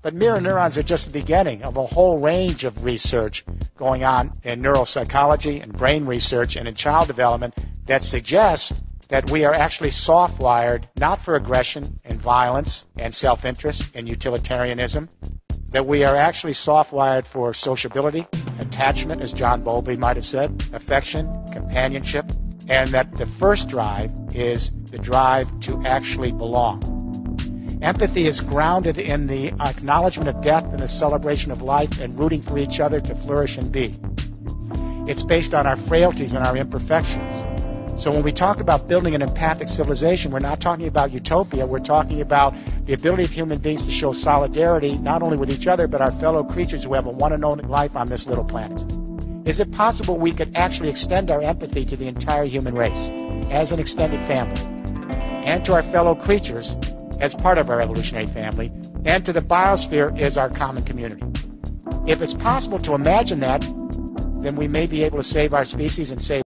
But mirror neurons are just the beginning of a whole range of research going on in neuropsychology and brain research and in child development that suggests that we are actually soft wired not for aggression and violence and self interest and utilitarianism, that we are actually soft wired for sociability, attachment, as John Bowlby might have said, affection, companionship, and that the first drive is the drive to actually belong. Empathy is grounded in the acknowledgement of death and the celebration of life and rooting for each other to flourish and be. It's based on our frailties and our imperfections. So when we talk about building an empathic civilization, we're not talking about utopia. We're talking about the ability of human beings to show solidarity not only with each other, but our fellow creatures who have a one and only life on this little planet. Is it possible we could actually extend our empathy to the entire human race as an extended family and to our fellow creatures as part of our evolutionary family and to the biosphere as our common community? If it's possible to imagine that, then we may be able to save our species and save